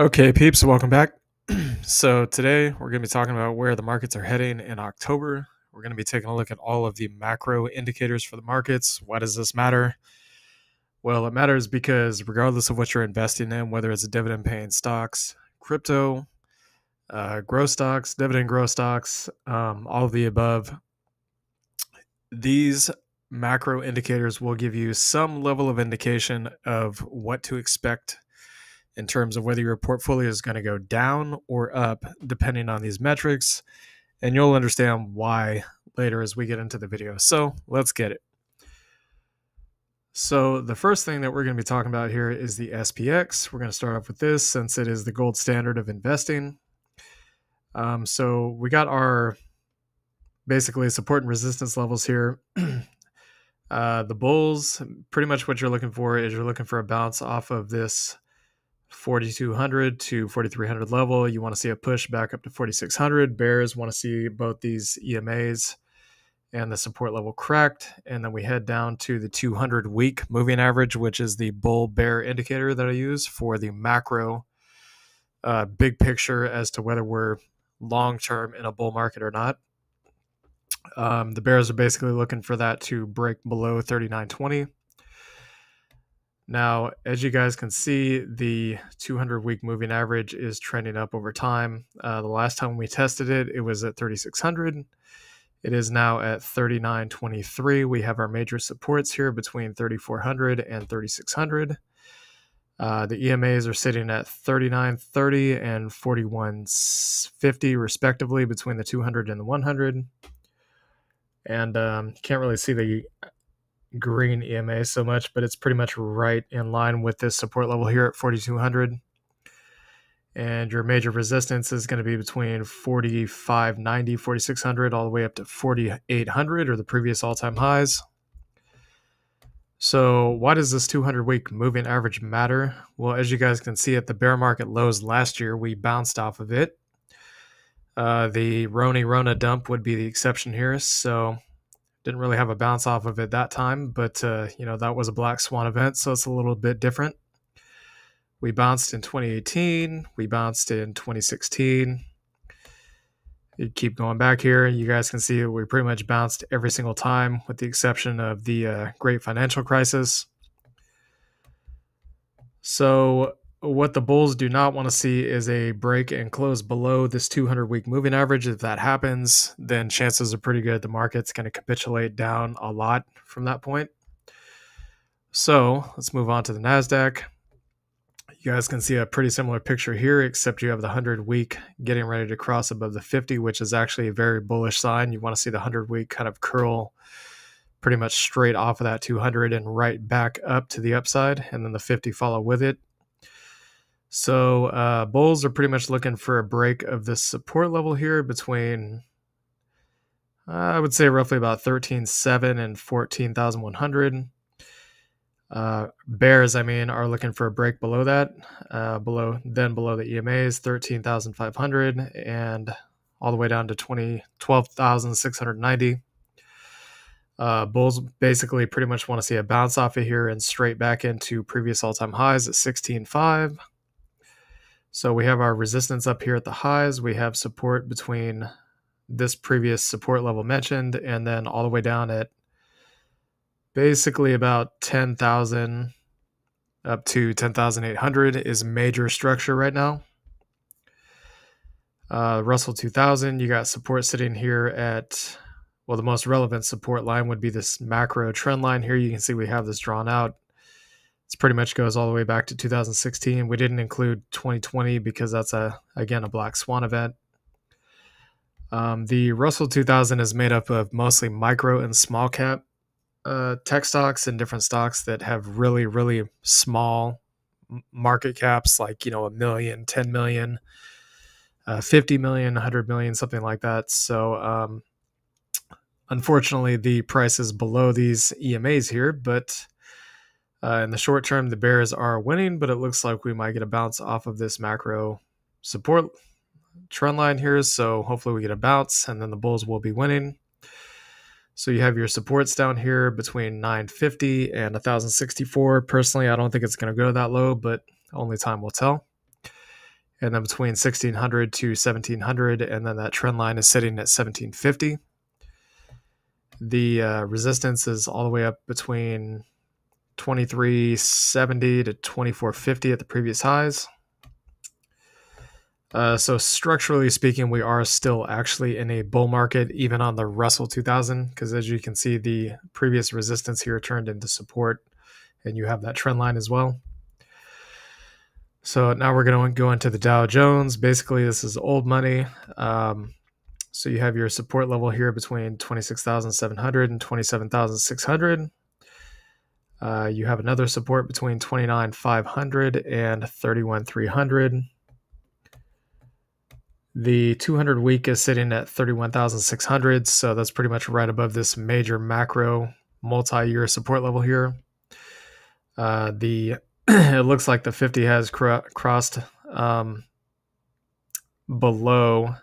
Okay, peeps, welcome back. so, today we're going to be talking about where the markets are heading in October. We're going to be taking a look at all of the macro indicators for the markets. Why does this matter? Well, it matters because regardless of what you're investing in, whether it's dividend paying stocks, crypto, uh, growth stocks, dividend growth stocks, um, all of the above, these macro indicators will give you some level of indication of what to expect in terms of whether your portfolio is going to go down or up depending on these metrics. And you'll understand why later as we get into the video. So let's get it. So the first thing that we're going to be talking about here is the SPX. We're going to start off with this since it is the gold standard of investing. Um, so we got our basically support and resistance levels here. uh, the bulls, pretty much what you're looking for is you're looking for a bounce off of this 4200 to 4300 level. You want to see a push back up to 4600. Bears want to see both these EMAs and the support level cracked. And then we head down to the 200 week moving average, which is the bull bear indicator that I use for the macro uh, big picture as to whether we're long term in a bull market or not. Um, the bears are basically looking for that to break below 3920 now, as you guys can see, the 200 week moving average is trending up over time. Uh, the last time we tested it, it was at 3600. It is now at 3923. We have our major supports here between 3400 and 3600. Uh, the EMAs are sitting at 3930 and 4150, respectively, between the 200 and the 100. And um, can't really see the green EMA so much, but it's pretty much right in line with this support level here at 4200. And your major resistance is going to be between 4590, 4600, all the way up to 4800 or the previous all time highs. So, why does this 200 week moving average matter? Well, as you guys can see at the bear market lows last year, we bounced off of it. Uh, the Roni Rona dump would be the exception here. So, didn't really have a bounce off of it that time, but uh, you know that was a black swan event, so it's a little bit different. We bounced in 2018. We bounced in 2016. You keep going back here, you guys can see we pretty much bounced every single time, with the exception of the uh, Great Financial Crisis. So what the bulls do not want to see is a break and close below this 200 week moving average. If that happens, then chances are pretty good the market's going to capitulate down a lot from that point. So let's move on to the NASDAQ. You guys can see a pretty similar picture here, except you have the 100 week getting ready to cross above the 50, which is actually a very bullish sign. You want to see the 100 week kind of curl pretty much straight off of that 200 and right back up to the upside, and then the 50 follow with it so uh, bulls are pretty much looking for a break of this support level here between, uh, I would say, roughly about 13.7 and 14,100. Uh, bears, I mean, are looking for a break below that, uh, below then below the EMAs, 13,500 and all the way down to 20, 12,690. Uh, bulls basically pretty much want to see a bounce off of here and straight back into previous all-time highs at 16.5. So we have our resistance up here at the highs. We have support between this previous support level mentioned and then all the way down at basically about 10,000 up to 10,800 is major structure right now. Uh, Russell 2000, you got support sitting here at, well, the most relevant support line would be this macro trend line here. You can see we have this drawn out it pretty much goes all the way back to 2016. We didn't include 2020 because that's a again a black swan event. Um, the Russell 2000 is made up of mostly micro and small cap uh, tech stocks and different stocks that have really really small market caps, like you know a million, 10 million, uh, 50 million, 100 million, something like that. So um, unfortunately, the price is below these EMAs here, but uh, in the short term, the Bears are winning, but it looks like we might get a bounce off of this macro support trend line here. So hopefully we get a bounce and then the Bulls will be winning. So you have your supports down here between 950 and 1064. Personally, I don't think it's going to go that low, but only time will tell. and then between 1600 to 1700, and then that trend line is sitting at 1750. The uh, resistance is all the way up between 2370 to 2450 at the previous highs. Uh, so structurally speaking, we are still actually in a bull market, even on the Russell 2000, because as you can see, the previous resistance here turned into support, and you have that trend line as well. So now we're going to go into the Dow Jones. Basically, this is old money. Um, so you have your support level here between 26,700 and 27,600. Uh, you have another support between 29,500 and 31,300. The 200 week is sitting at 31,600, so that's pretty much right above this major macro multi year support level here. Uh, the it looks like the 50 has cr- crossed um, below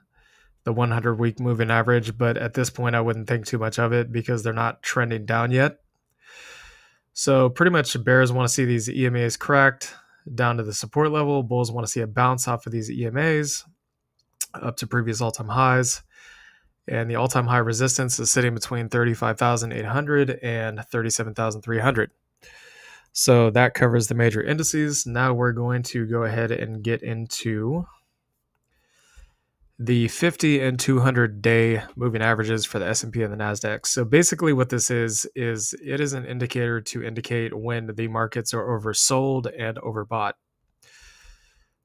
the 100 week moving average, but at this point, I wouldn't think too much of it because they're not trending down yet. So, pretty much, bears want to see these EMAs cracked down to the support level. Bulls want to see a bounce off of these EMAs up to previous all time highs. And the all time high resistance is sitting between 35,800 and 37,300. So that covers the major indices. Now we're going to go ahead and get into the 50 and 200 day moving averages for the S&P and the Nasdaq. So basically what this is is it is an indicator to indicate when the markets are oversold and overbought.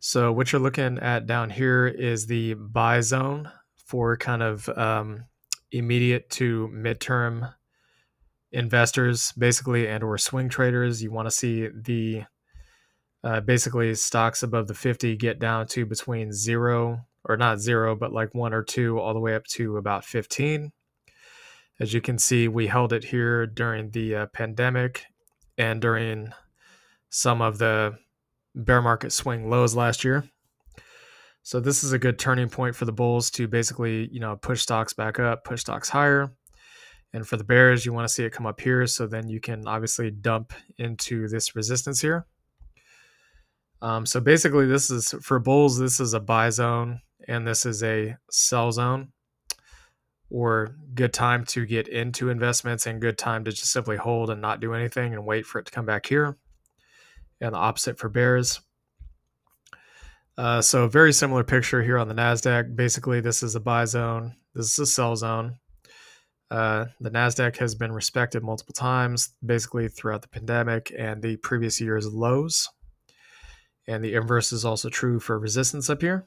So what you're looking at down here is the buy zone for kind of um, immediate to midterm investors basically and or swing traders you want to see the uh, basically stocks above the 50 get down to between zero or not zero but like one or two all the way up to about 15 as you can see we held it here during the uh, pandemic and during some of the bear market swing lows last year so this is a good turning point for the bulls to basically you know push stocks back up push stocks higher and for the bears, you want to see it come up here. So then you can obviously dump into this resistance here. Um, so basically, this is for bulls, this is a buy zone and this is a sell zone or good time to get into investments and good time to just simply hold and not do anything and wait for it to come back here. And the opposite for bears. Uh, so very similar picture here on the NASDAQ. Basically, this is a buy zone. This is a sell zone. Uh, the NASDAQ has been respected multiple times, basically throughout the pandemic and the previous year's lows. And the inverse is also true for resistance up here.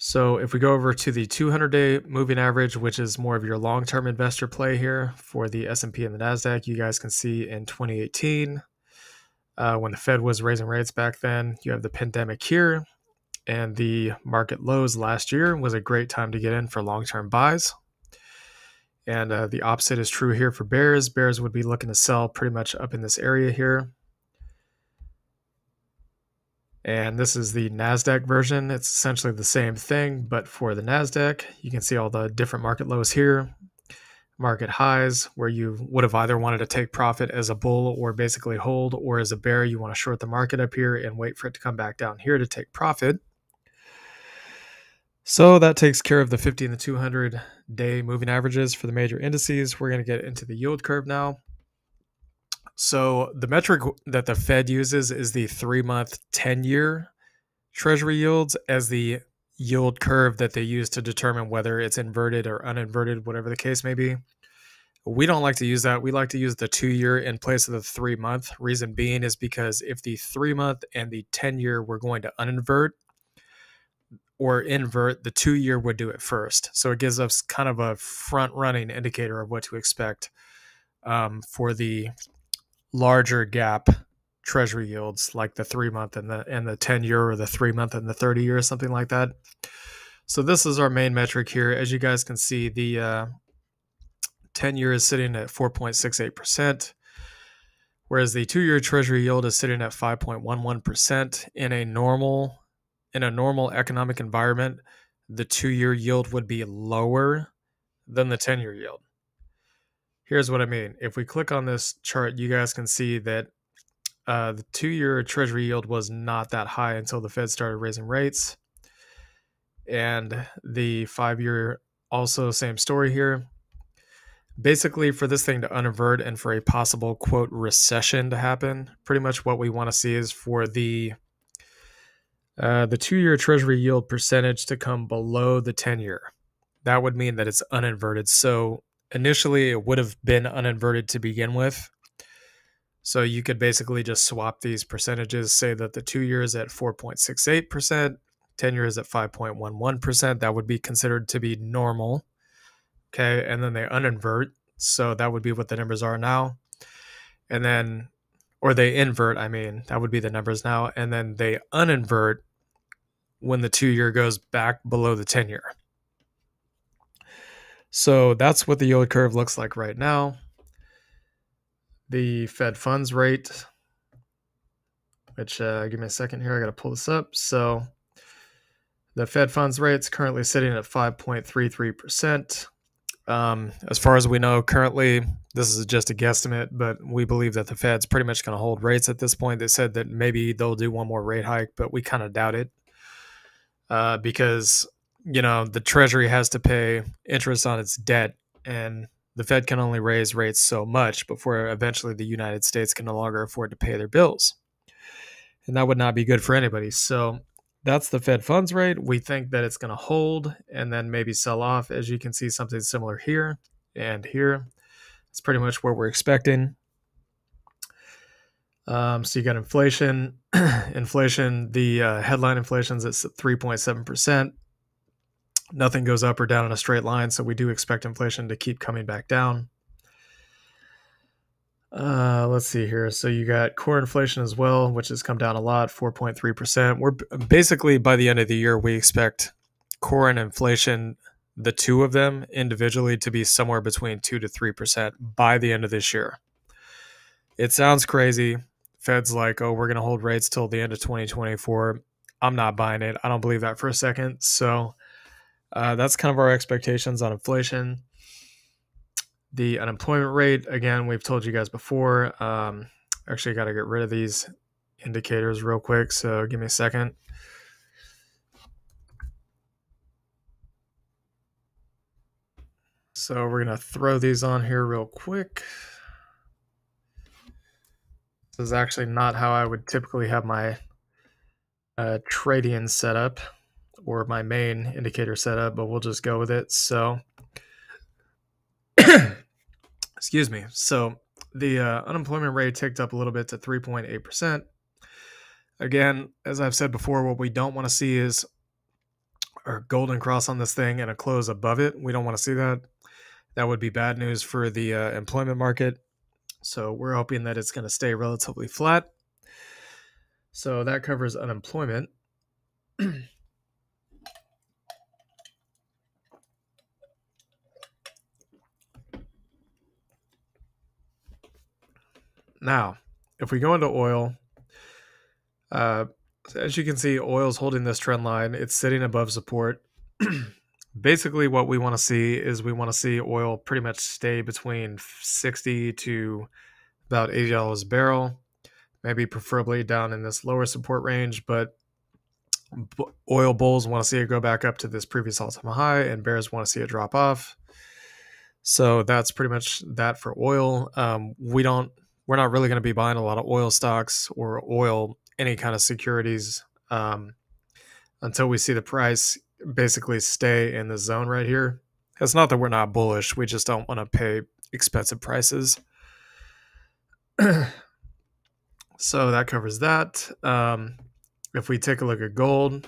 So if we go over to the 200-day moving average, which is more of your long-term investor play here for the S&P and the Nasdaq, you guys can see in 2018, uh, when the Fed was raising rates back then, you have the pandemic here, and the market lows last year was a great time to get in for long term buys. And uh, the opposite is true here for bears. Bears would be looking to sell pretty much up in this area here. And this is the NASDAQ version. It's essentially the same thing, but for the NASDAQ, you can see all the different market lows here, market highs, where you would have either wanted to take profit as a bull or basically hold, or as a bear, you want to short the market up here and wait for it to come back down here to take profit. So that takes care of the 50 and the 200 day moving averages for the major indices. We're going to get into the yield curve now. So the metric that the Fed uses is the three month, 10 year treasury yields as the yield curve that they use to determine whether it's inverted or uninverted, whatever the case may be. We don't like to use that. We like to use the two year in place of the three month. Reason being is because if the three month and the 10 year were going to uninvert, or invert, the two year would do it first. So it gives us kind of a front running indicator of what to expect um, for the larger gap treasury yields, like the three month and the and the 10 year or the three month and the 30 year, or something like that. So this is our main metric here. As you guys can see, the uh, 10 year is sitting at 4.68%, whereas the two year treasury yield is sitting at 5.11% in a normal in a normal economic environment, the two year yield would be lower than the 10 year yield. Here's what I mean. If we click on this chart, you guys can see that uh, the two year treasury yield was not that high until the Fed started raising rates. And the five year, also, same story here. Basically, for this thing to uninvert and for a possible quote recession to happen, pretty much what we want to see is for the uh, the two year treasury yield percentage to come below the 10 year. That would mean that it's uninverted. So initially, it would have been uninverted to begin with. So you could basically just swap these percentages, say that the two years at 4.68%, 10 years at 5.11%. That would be considered to be normal. Okay. And then they uninvert. So that would be what the numbers are now. And then, or they invert, I mean, that would be the numbers now. And then they uninvert when the two year goes back below the 10 year. So that's what the yield curve looks like right now. The Fed funds rate, which uh, give me a second here, I got to pull this up. So the Fed funds rate is currently sitting at 5.33%. Um, as far as we know, currently, this is just a guesstimate, but we believe that the Fed's pretty much going to hold rates at this point. They said that maybe they'll do one more rate hike, but we kind of doubt it uh, because you know the Treasury has to pay interest on its debt, and the Fed can only raise rates so much before eventually the United States can no longer afford to pay their bills, and that would not be good for anybody. So that's the Fed funds rate. We think that it's going to hold and then maybe sell off. As you can see, something similar here and here. It's pretty much what we're expecting. Um, so you got inflation. inflation, the uh, headline inflation is at 3.7%. Nothing goes up or down in a straight line, so we do expect inflation to keep coming back down. Uh, let's see here. So you got core inflation as well, which has come down a lot, 4.3%. We're basically by the end of the year, we expect core and inflation, the two of them individually, to be somewhere between 2 to 3% by the end of this year. It sounds crazy. Fed's like, oh, we're going to hold rates till the end of 2024. I'm not buying it. I don't believe that for a second. So uh, that's kind of our expectations on inflation. The unemployment rate, again, we've told you guys before. Um, actually, got to get rid of these indicators real quick. So give me a second. So we're going to throw these on here real quick. This is actually not how I would typically have my uh, set up or my main indicator setup, but we'll just go with it. So, excuse me. So the uh, unemployment rate ticked up a little bit to 3.8%. Again, as I've said before, what we don't want to see is a golden cross on this thing and a close above it. We don't want to see that. That would be bad news for the uh, employment market. So we're hoping that it's going to stay relatively flat. So that covers unemployment. Now, if we go into oil, uh, as you can see, oil is holding this trend line. It's sitting above support. Basically, what we want to see is we want to see oil pretty much stay between 60 to about $80 a barrel, maybe preferably down in this lower support range, but oil bulls want to see it go back up to this previous all-time high and bears want to see it drop off. So that's pretty much that for oil. Um, we don't we're not really going to be buying a lot of oil stocks or oil any kind of securities um, until we see the price basically stay in the zone right here. It's not that we're not bullish; we just don't want to pay expensive prices. so that covers that. Um, if we take a look at gold,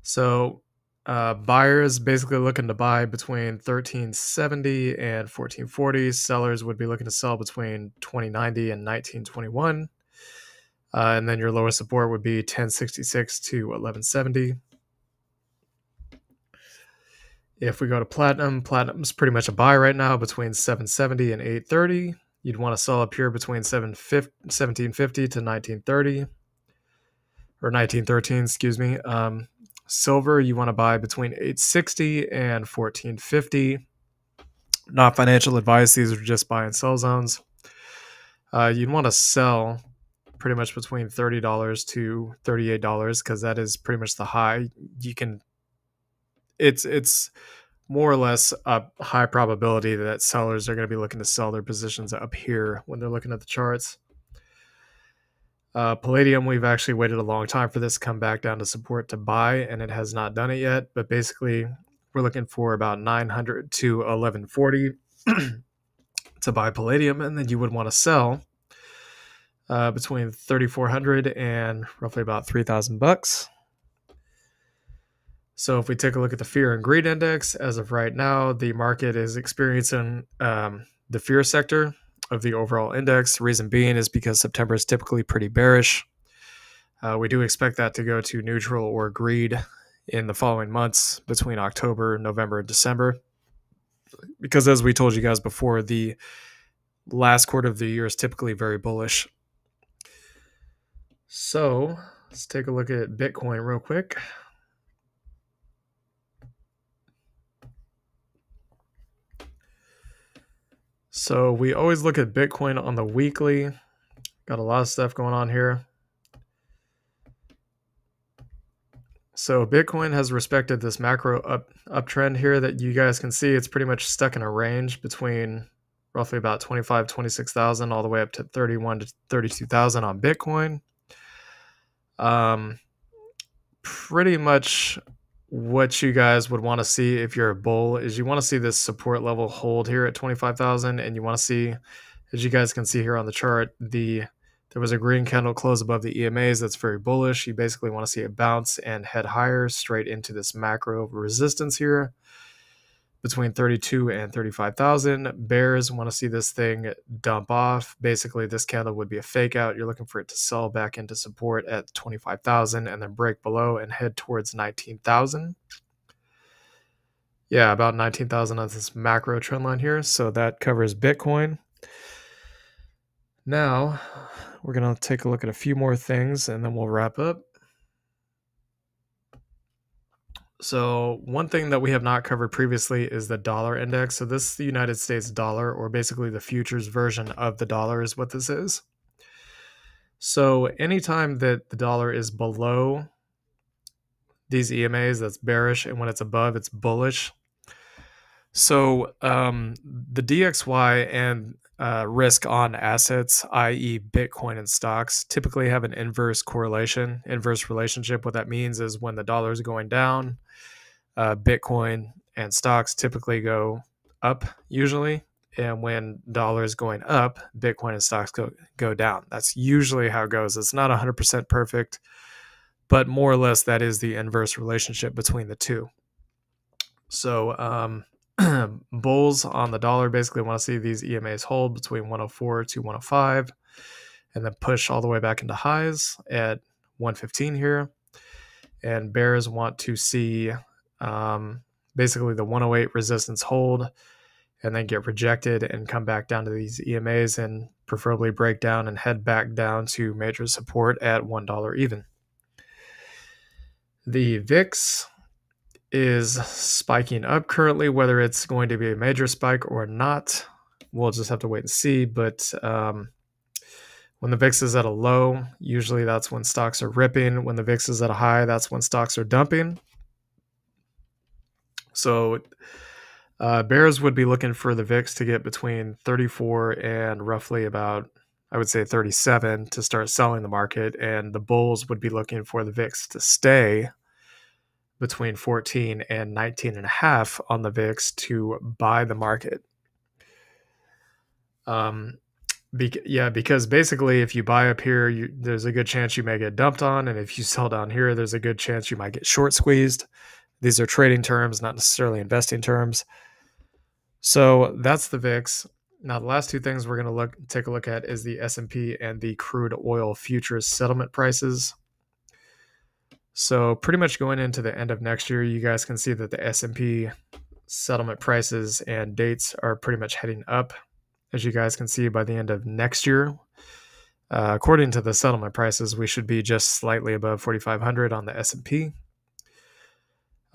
so uh, buyers basically looking to buy between 1370 and 1440. Sellers would be looking to sell between 2090 and 1921. Uh, and then your lowest support would be 1066 to 1170. If we go to platinum, platinum's pretty much a buy right now between 770 and 830. You'd want to sell up here between 1750 to 1930 or 1913, excuse me. Um, silver, you want to buy between 860 and 1450. Not financial advice, these are just buy and sell zones. Uh, you'd want to sell pretty much between $30 to $38 because that is pretty much the high. You can it's it's more or less a high probability that sellers are going to be looking to sell their positions up here when they're looking at the charts. Uh, Palladium, we've actually waited a long time for this to come back down to support to buy, and it has not done it yet. But basically, we're looking for about 900 to 1140 to buy Palladium, and then you would want to sell uh, between 3400 and roughly about 3000 bucks. So if we take a look at the fear and greed index, as of right now, the market is experiencing um, the fear sector of the overall index. Reason being is because September is typically pretty bearish. Uh, we do expect that to go to neutral or greed in the following months between October, November, and December. Because as we told you guys before, the last quarter of the year is typically very bullish. So let's take a look at Bitcoin real quick. So we always look at Bitcoin on the weekly. Got a lot of stuff going on here. So Bitcoin has respected this macro up uptrend here that you guys can see. It's pretty much stuck in a range between roughly about 25, 26,000 all the way up to 31 to 32,000 on Bitcoin. Um, pretty much what you guys would want to see if you're a bull is you want to see this support level hold here at 25,000 and you want to see as you guys can see here on the chart the there was a green candle close above the EMAs that's very bullish. You basically want to see it bounce and head higher straight into this macro resistance here between 32 and 35,000. Bears want to see this thing dump off. Basically, this candle would be a fake out. You're looking for it to sell back into support at 25,000 and then break below and head towards 19,000. Yeah, about 19,000 on this macro trend line here. So that covers Bitcoin. Now, we're going to take a look at a few more things and then we'll wrap up. So, one thing that we have not covered previously is the dollar index. So, this is the United States dollar, or basically the futures version of the dollar, is what this is. So, anytime that the dollar is below these EMAs, that's bearish, and when it's above, it's bullish. So, um, the DXY and uh, risk on assets, i.e., Bitcoin and stocks, typically have an inverse correlation, inverse relationship. What that means is when the dollar is going down, uh, Bitcoin and stocks typically go up usually. And when dollar is going up, Bitcoin and stocks go, go down. That's usually how it goes. It's not 100% perfect, but more or less that is the inverse relationship between the two. So, um, bulls on the dollar basically want to see these EMAs hold between 104 to 105 and then push all the way back into highs at 115 here. And bears want to see um, basically the 108 resistance hold and then get rejected and come back down to these EMAs and preferably break down and head back down to major support at $1 even. The VIX is spiking up currently, whether it's going to be a major spike or not. We'll just have to wait and see. But um, when the VIX is at a low, usually that's when stocks are ripping. When the VIX is at a high, that's when stocks are dumping. So uh, bears would be looking for the VIX to get between 34 and roughly about, I would say 37 to start selling the market. And the bulls would be looking for the VIX to stay between 14 and 19 and a half on the VIX to buy the market. Um, be- yeah, because basically, if you buy up here, you, there's a good chance you may get dumped on, and if you sell down here, there's a good chance you might get short squeezed. These are trading terms, not necessarily investing terms. So that's the VIX. Now, the last two things we're going to look take a look at is the S&P and the crude oil futures settlement prices. So, pretty much going into the end of next year, you guys can see that the S&P settlement prices and dates are pretty much heading up. As you guys can see, by the end of next year, uh, according to the settlement prices, we should be just slightly above 4,500 on the S&P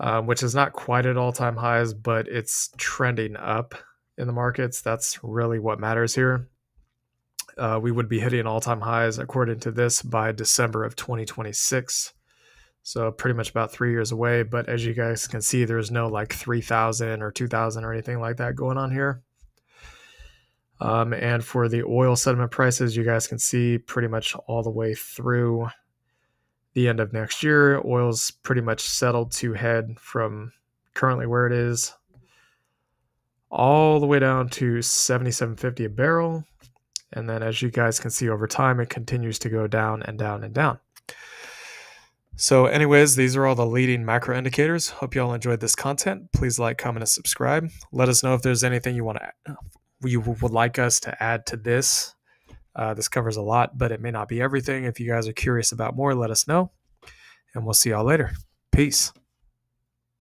um, which is not quite at all time highs, but it's trending up in the markets. That's really what matters here. uh, we would be hitting all time highs according to this by December of 2026. So pretty much about three years away. But as you guys can see, there's no like 3,000 or 2,000 or anything like that going on here. Um, and for the oil settlement prices, you guys can see pretty much all the way through the end of next year. Oil's pretty much settled to head from currently where it is all the way down to 77.50 a barrel. And then as you guys can see over time, it continues to go down and down and down. So, anyways, these are all the leading macro indicators. Hope you all enjoyed this content. Please like, comment, and subscribe. Let us know if there's anything you want to you would like us to add to this. Uh, this covers a lot, but it may not be everything. If you guys are curious about more, let us know. And we'll see y'all later. Peace.